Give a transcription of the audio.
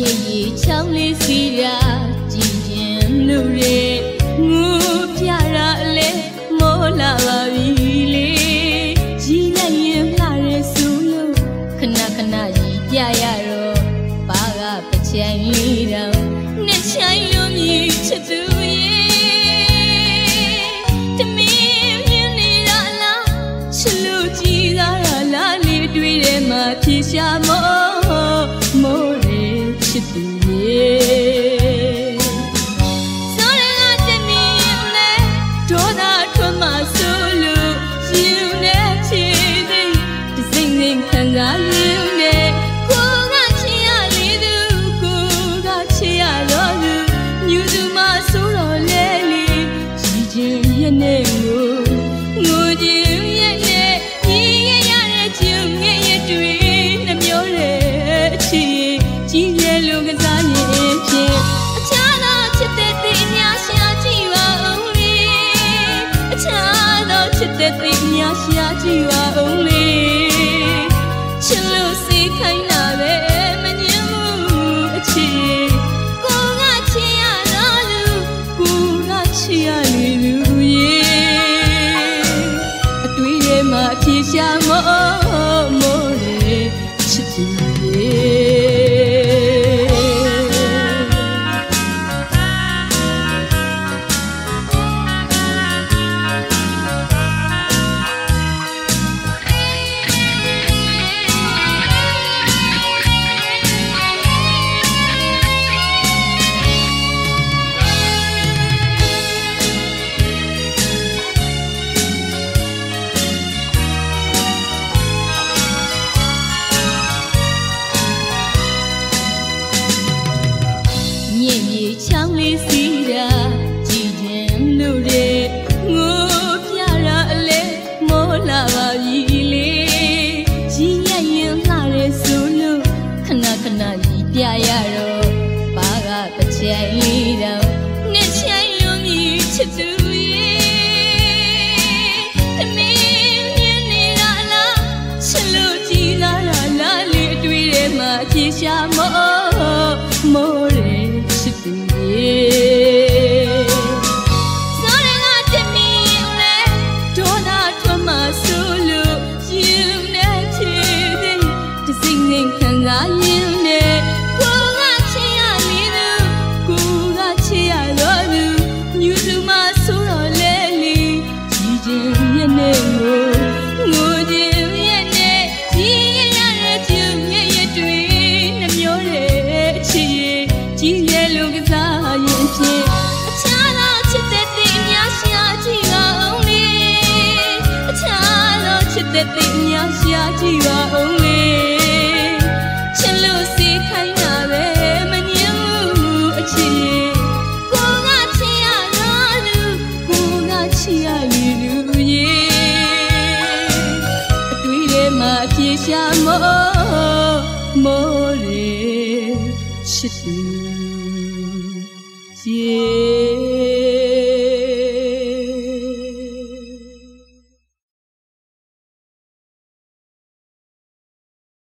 ရဲ့ရေချောင်းလေးစီရာကြည်ပြင်းလူရဲငူပြရာအလဲမောလာပါပြီလေကြီးလိုက်ရင်လှရဲဆူလို့ခဏခဏကြီးပြရတော့ဘာကပချံရီတော့ should be. ကြည့်ပါဦးလေချစ်လို့စိတ်ခိုင်းလာပဲမငြင်းမှုအချီကိုငါချစ်ရတော့လူကိုငါချစ်ရလေလူရေအတွေ့ရဲ့မှာဖြေရှာမောမောလေချစ်သူရေ mơ ရှာမို့မိုးရေရှိသူရေ